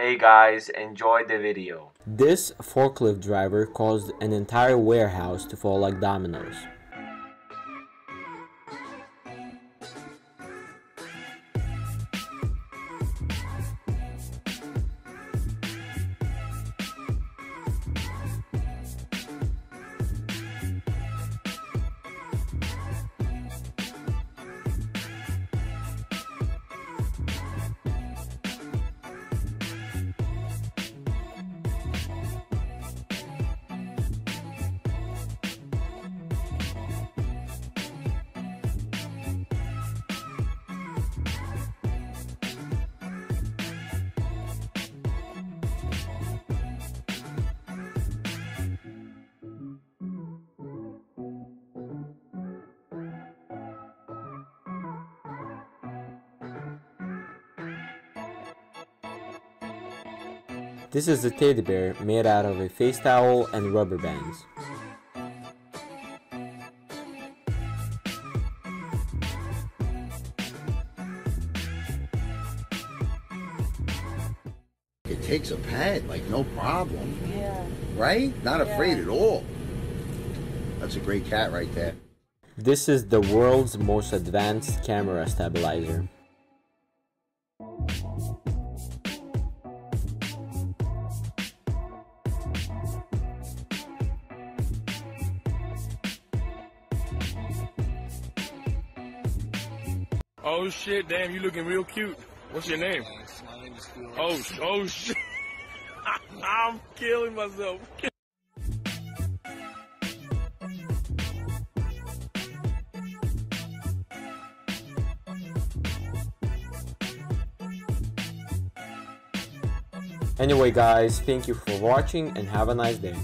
Hey guys, enjoy the video. This forklift driver caused an entire warehouse to fall like dominoes. This is a teddy bear made out of a face towel and rubber bands. It takes a pad like no problem. Yeah. Right? Not Yeah. afraid at all. That's a great cat right there. This is the world's most advanced camera stabilizer. Oh shit, damn, you looking real cute. What's your name? My name is Felix. Oh, sh- oh shit. I'm killing myself. Anyway guys, thank you for watching and have a nice day.